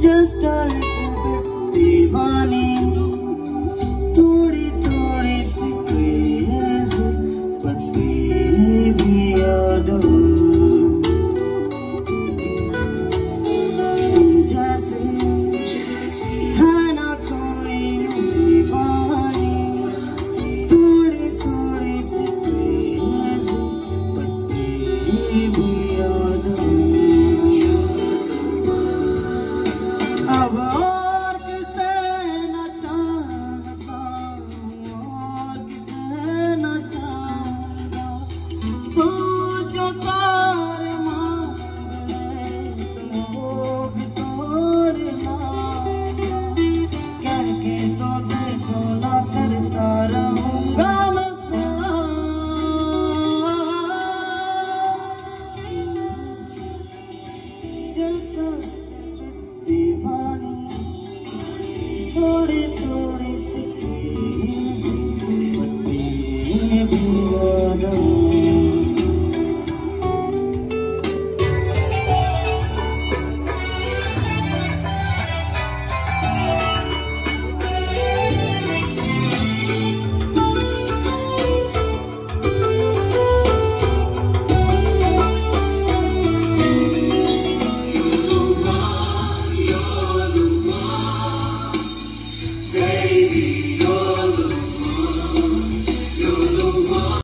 just a तो देखो ना करता रहूँगा मैं प्यार।